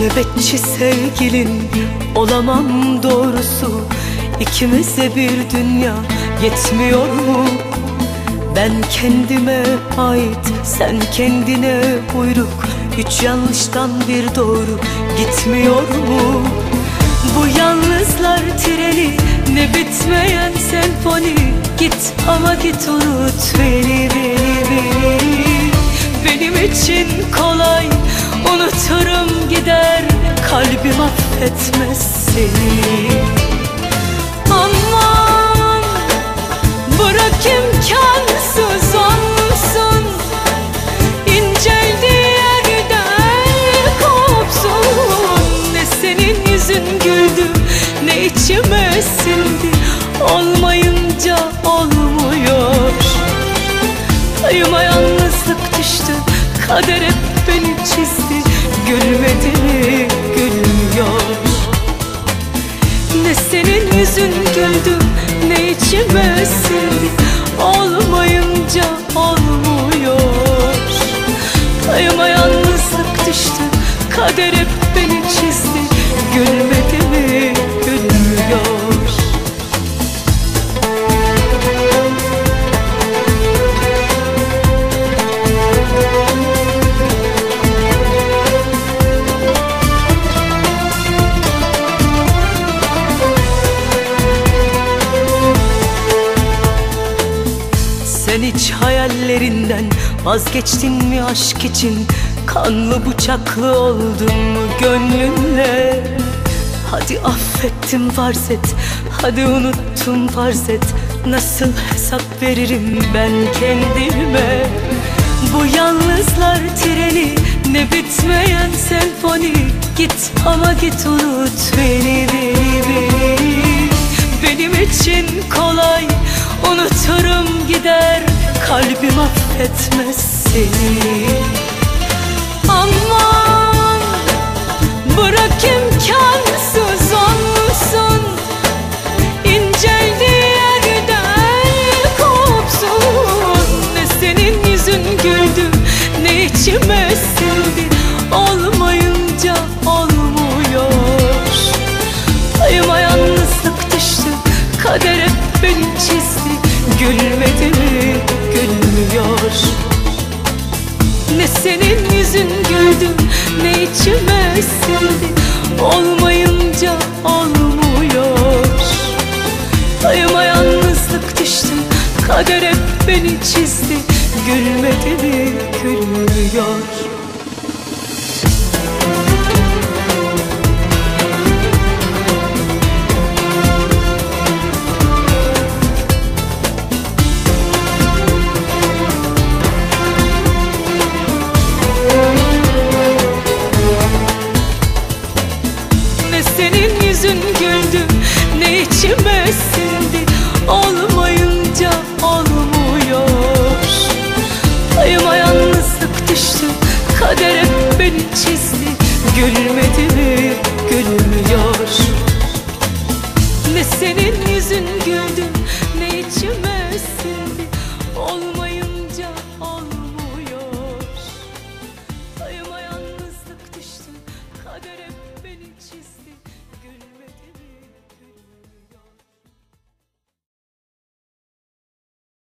Nöbetçi sevgilin olamam doğrusu İkimize bir dünya yetmiyor mu? Ben kendime ait sen kendine buyruk Üç yanlıştan bir doğru gitmiyor mu? Bu yalnızlar treni ne bitmeyen senfoni Git ama git unut beni beni beni Benim için kolay unuturum gider Kalbim affetmez seni. Aman bırak imkansız olsun İnceldiği yerden kopsun. Ne senin yüzün güldü ne içime sindi. Olmayınca olmuyor. Payıma yalnızlık düştü Kader hep beni çizdi Gülmedi gülmüyor. Ne senin yüzün güldü Ne içime sindi Olmayınca olmuyor. Payıma yalnızlık düştü Kader hep beni çizdi. Gülmedi hayallerinden vazgeçtin mi aşk için? Kanlı bıçaklı oldun mu gönlünle? Hadi affettim farz et Hadi unuttum farz et. Nasıl hesap veririm ben kendime? Bu yalnızlar treni Ne bitmeyen senfoni. Git ama git unut beni beni beni. Benim için kolay Unuturum gider Kalbim affetmez seni. Aman Bırak imkansız olsun. İnceldiği yerden kopsun. Ne senin yüzün güldü Ne içime sindi Olmayınca olmuyor. Payıma yalnızlık düştü Kader hep beni çizdi. Gülmedi mi senin yüzün güldü Ne içime sindi Olmayınca olmuyor. Payıma yalnızlık düştü Kader hep beni çizdi. Gülmedi mi gülmüyor Gülmedi mi gülmüyor. Ne senin yüzün güldü Ne içime sindi. Olmayınca olmuyor. Payıma yalnızlık düştü Kader hep beni çizdi